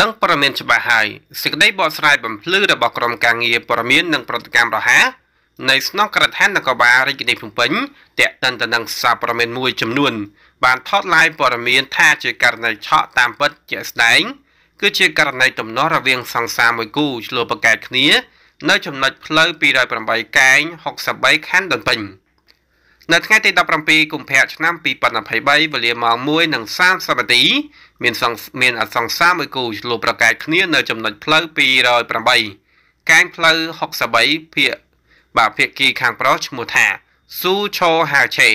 និងព័ត៌មានច្បាស់ហើយសេចក្តីបកស្រាយបំភ្លឺរបស់ក្រុមការងារព័ត៌មាននិងប្រតិកម្មរហ័សនៃស្នងការដ្ឋាននគរបាលរាជធានីភ្នំពេញតាក់ទិនទៅនឹងសារព័ត៌មានមួយចំនួន បានថតឡាយព័ត៌មានថាជាករណីឆក់តាមពិតជាក់ស្ដែងគឺជាករណីទំនាស់រវាងសង្សារមួយគូឆ្លោះប្រកែកគ្នា នៅចំណុចផ្លូវ208កែង63ខណ្ឌដូនពេញ នៅថ្ងៃទី17កុម្ភៈឆ្នាំ2023វេលាម៉ោង1:30នាទីមានសង្មានអសង្សារមួយគូឆ្លោះប្រកែកគ្នានៅចំណុចផ្លូវ208កែងផ្លូវ63ភាគបាទភាគីខាងប្រុសឈ្មោះថាស៊ូឆូហាឆេ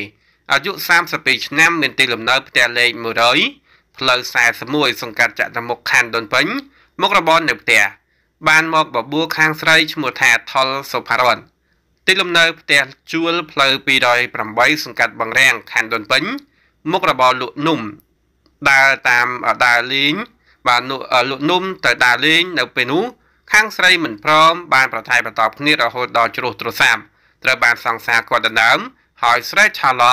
អាយុ32ឆ្នាំមានទីលំនៅផ្ទះលេខ100ផ្លូវ41សង្កាត់ចតុមុខខណ្ឌដូនពេញមុខរបរនៅផ្ទះបានមកបបួលខាងស្រីឈ្មោះថាថុលសុផារ៉ាន់ ទីលំនៅផ្ទះជួលផ្លូវ208សង្កាត់បង្រាំងខណ្ឌដូនពេញមុខរបរលក់នំដើរតាមដើរលេងបានលក់នំទៅដើរលេងនៅពេលនោះខាងស្រីមិនព្រមបានប្រថែបន្តគ្នារហូតដល់ជ្រុះទ្រសាមត្រូវបានសង្សារគាត់ដណ្ដើមហើយស្រែកឆាឡ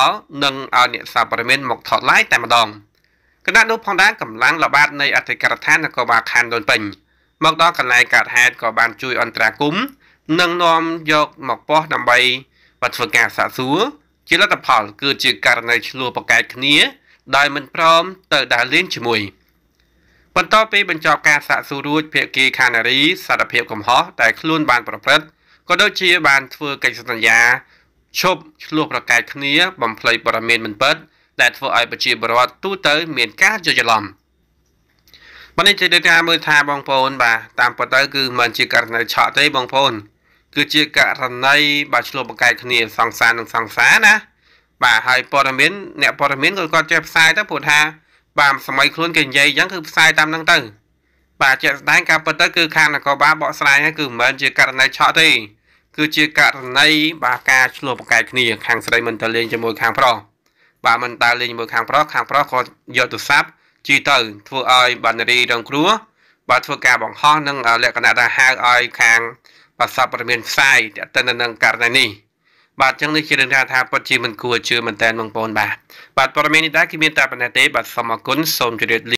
នឹងឲ្យអ្នកសារព័ត៌មានមកថតឡាយតែម្ដងគណៈនោះផងដែរកម្លាំងល្បាតនៃអធិការដ្ឋាននគរបាលខណ្ឌដូនពេញមកដល់កន្លែងកើតហេតុក៏បានជួយអន្តរាគមន៍ និងនាំយកមកពោះដើម្បីបាត់ធ្វើការសាកសួរជាលទ្ធផល គឺជាករណីឆ្លោះប្រកែកគ្នា ដោយមិនព្រមទៅដើរលេងជាមួយបន្ទាប់ពីបញ្ចប់ការសាកសួររួចភាគីខានារីសារភាពកំហុសតែខ្លួនបានប្រព្រឹត្តក៏ដូចជាបានធ្វើកិច្ចសន្យាឈប់ឆ្លោះប្រកែកគ្នា បំភ្លៃបរមានមិនពិតដែលធ្វើឲ្យប្រជាពលរដ្ឋទូទៅមានការយល់ច្រឡំ បើនេះជាដូចថាមើលថាបងប្អូន បាទតាមពិតទៅគឺមិនជាករណីឆក់ទេបងប្អូន គឺជាករណីបាទឆ្លោះប្រកែកគ្នាសង្សារនិងសង្សារណាបាទហើយព័ត៌មានអ្នកព័ត៌មានក៏គាត់ចេះផ្សាយទៅព្រោះថាបាទសម័យខ្លួនគេនិយាយអញ្ចឹងគឺផ្សាយតាមហ្នឹងទៅ បាទជាក់ស្ដែងការពិតទៅគឺខាងនគរបាលបកស្រាយហើយគឺមិនមែនជាករណីឆក់ទេ គឺជាករណីបាទការឆ្លោះប្រកែកគ្នា ខាងស្រីមិនទៅលេងជាមួយខាងប្រុសបាទមិនដើរលេងជាមួយខាងប្រុសខាងប្រុសក៏យកទូរស័ព្ទ ជីទៅធ្វើឲ្យបណ្ណារីរងគ្រោះបាទធ្វើការបង្ហោះនិងលក្ខណៈថាហៅឲ្យខាងប្រសពព័ត៌មានផ្សាយទៅនឹងករណីនេះបាទអញ្ចឹងនេះជារឿងថាថាពិតជាមិនគួរជឿមែនតើបងប្អូនបាទបាទព័ត៌មាននេះដែរគឺមានតែប៉ុណ្ណេះទេបាទសូមអរគុណសូមជម្រាបលា